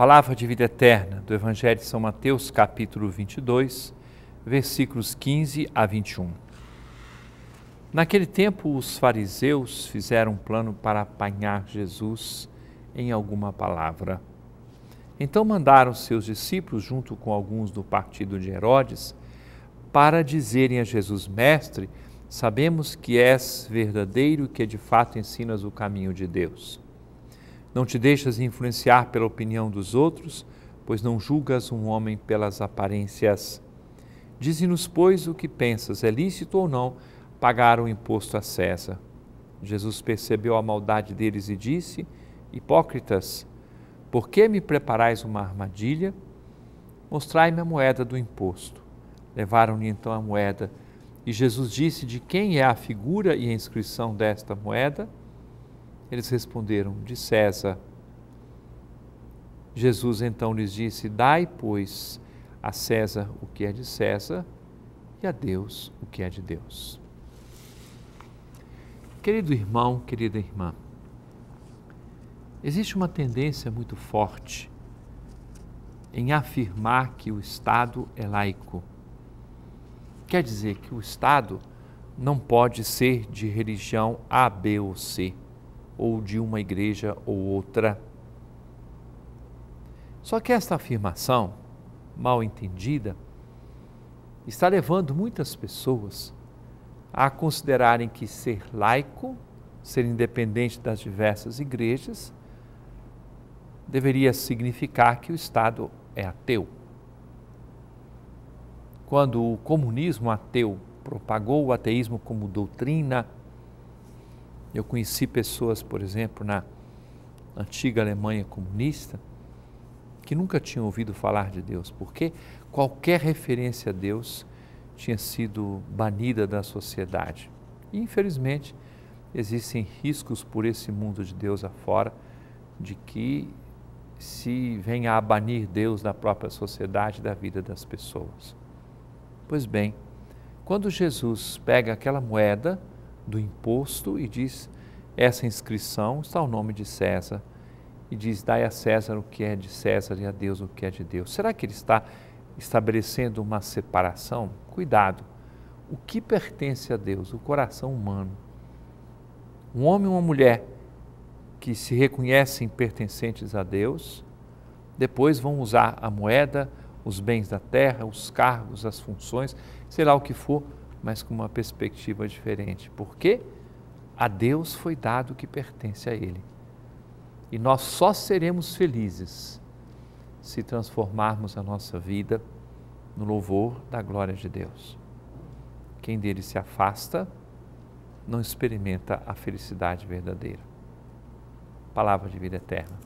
Palavra de vida eterna do Evangelho de São Mateus, capítulo 22, versículos 15 a 21. Naquele tempo, os fariseus fizeram um plano para apanhar Jesus em alguma palavra. Então mandaram seus discípulos, junto com alguns do partido de Herodes, para dizerem a Jesus: Mestre, sabemos que és verdadeiro e que de fato ensinas o caminho de Deus. Não te deixas influenciar pela opinião dos outros, pois não julgas um homem pelas aparências. Dize-nos, pois, o que pensas, é lícito ou não pagar o imposto a César? Jesus percebeu a maldade deles e disse: Hipócritas, por que me preparais uma armadilha? Mostrai-me a moeda do imposto. Levaram-lhe então a moeda. E Jesus disse: De quem é a figura e a inscrição desta moeda? Eles responderam: De César. Jesus então lhes disse: Dai, pois, a César o que é de César e a Deus o que é de Deus. Querido irmão, querida irmã, existe uma tendência muito forte em afirmar que o Estado é laico. Quer dizer que o Estado não pode ser de religião A, B ou C ou de uma igreja ou outra. Só que esta afirmação, mal entendida, está levando muitas pessoas a considerarem que ser laico, ser independente das diversas igrejas, deveria significar que o Estado é ateu. Quando o comunismo ateu propagou o ateísmo como doutrina, eu conheci pessoas, por exemplo, na antiga Alemanha comunista, que nunca tinham ouvido falar de Deus, porque qualquer referência a Deus tinha sido banida da sociedade. E, infelizmente, existem riscos por esse mundo de Deus afora de que se venha a banir Deus da própria sociedade, da vida das pessoas. Pois bem, quando Jesus pega aquela moeda do imposto e diz: essa inscrição está o nome de César. E diz: dai a César o que é de César e a Deus o que é de Deus. Será que ele está estabelecendo uma separação? Cuidado. O que pertence a Deus? O coração humano. Um homem ou uma mulher que se reconhecem pertencentes a Deus, depois vão usar a moeda, os bens da terra, os cargos, as funções, sei lá o que for, mas com uma perspectiva diferente. Por quê? A Deus foi dado o que pertence a Ele. E nós só seremos felizes se transformarmos a nossa vida no louvor da glória de Deus. Quem dele se afasta não experimenta a felicidade verdadeira. Palavra de vida eterna.